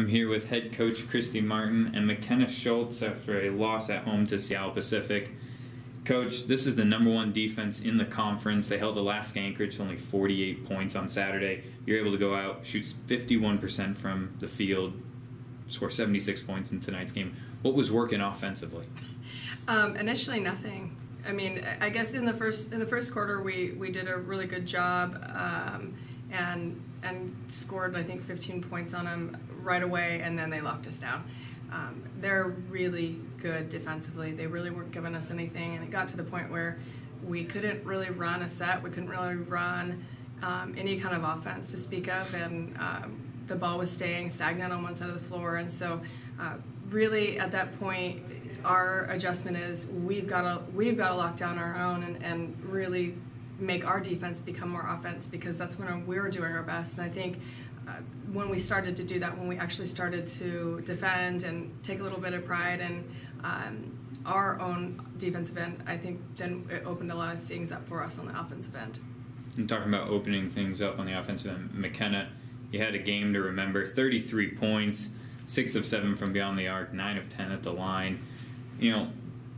I'm here with head coach Christy Martin and Makenna Schultz after a loss at home to Seattle Pacific. Coach, this is the number one defense in the conference. They held Alaska Anchorage only 48 points on Saturday. You're able to go out, shoot 51% from the field, score 76 points in tonight's game. What was working offensively? Um, initially, nothing. I mean, I guess in the first in the first quarter, we we did a really good job um, and and scored I think 15 points on them right away, and then they locked us down. Um, they're really good defensively. They really weren't giving us anything, and it got to the point where we couldn't really run a set. We couldn't really run um, any kind of offense to speak of, and um, the ball was staying stagnant on one side of the floor. And so, uh, really, at that point, our adjustment is we've got to we've got to lock down our own and, and really make our defense become more offense because that's when we're doing our best. And I think uh, when we started to do that, when we actually started to defend and take a little bit of pride in um, our own defensive end, I think then it opened a lot of things up for us on the offensive end. And talking about opening things up on the offensive end, Makenna, you had a game to remember 33 points, 6 of 7 from beyond the arc, 9 of 10 at the line. You know,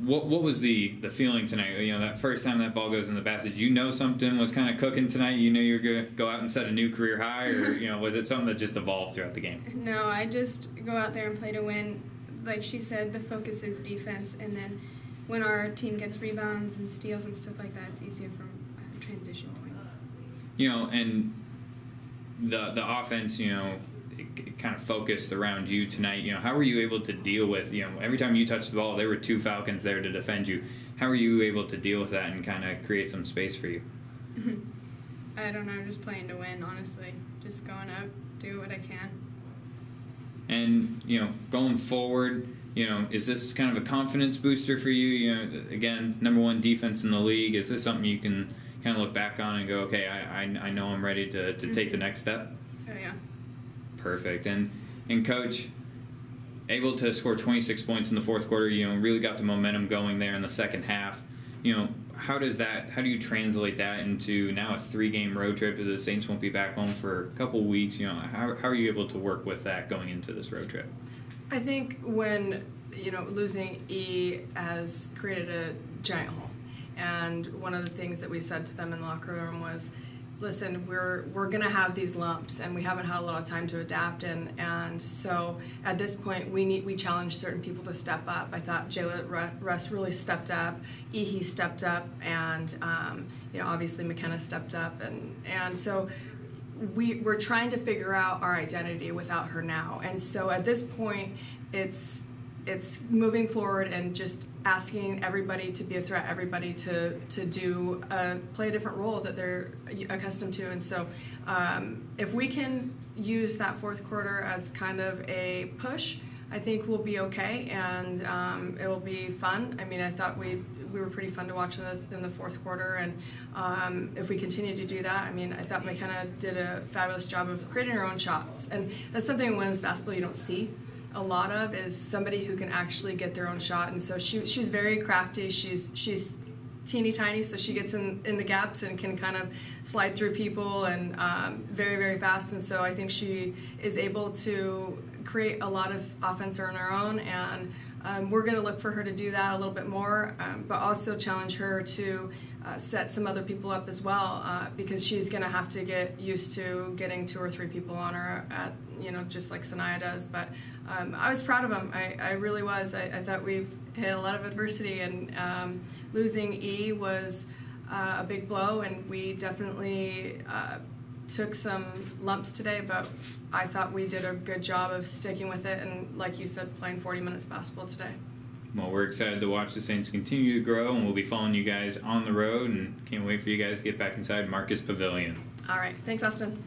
what what was the the feeling tonight? You know, that first time that ball goes in the basket, you know something was kind of cooking tonight. You knew you were gonna go out and set a new career high, or you know, was it something that just evolved throughout the game? No, I just go out there and play to win. Like she said, the focus is defense, and then when our team gets rebounds and steals and stuff like that, it's easier from uh, transition points. You know, and the the offense, you know, kind of focused around you tonight. You know, how were you able to deal with you know every time you touched the ball, there were two Falcons there to defend you. How were you able to deal with that and kind of create some space for you? I don't know, just playing to win. Honestly, just going up, do what I can. And you know, going forward, you know, is this kind of a confidence booster for you? You know, again, number one defense in the league. Is this something you can kind of look back on and go, okay, I I, I know I'm ready to to mm-hmm. take the next step? Oh yeah perfect. And and coach, able to score 26 points in the fourth quarter. You know, really got the momentum going there in the second half. You know, how does that? How do you translate that into now a three-game road trip? The Saints won't be back home for a couple weeks. You know, how how are you able to work with that going into this road trip? I think when you know losing E has created a giant hole, and one of the things that we said to them in the locker room was listen, we're we're gonna have these lumps, and we haven't had a lot of time to adapt, and and so at this point, we need we challenge certain people to step up. I thought Jayla Russ really stepped up, Ihi stepped up, and um, you know obviously Makenna stepped up, and and so we we're trying to figure out our identity without her now, and so at this point, it's it's moving forward and just asking everybody to be a threat, everybody to to do uh, play a different role that they're accustomed to. And so, um, if we can use that fourth quarter as kind of a push, I think we'll be okay, and um, it will be fun. I mean, I thought we we were pretty fun to watch in the, in the fourth quarter, and um, if we continue to do that, I mean, I thought Makenna did a fabulous job of creating her own shots, and that's something in women's basketball you don't see a lot of is somebody who can actually get their own shot. And so she, she's very crafty. She's she's teeny tiny, so she gets in, in the gaps and can kind of slide through people and um, very very fast. And so I think she is able to create a lot of offense on her own and. Um, we're going to look for her to do that a little bit more, um, but also challenge her to uh, set some other people up as well uh, because she's going to have to get used to getting two or three people on her at you know just like Sanaya does but um, I was proud of them I, I really was I, I, thought we've hit a lot of adversity and um, losing E was uh, a big blow and we definitely uh, took some lumps today but I thought we did a good job of sticking with it and like you said playing 40 minutes basketball today well, we're excited to watch the Saints continue to grow, and we'll be following you guys on the road, and can't wait for you guys to get back inside Marcus Pavilion. All right. Thanks, Austin.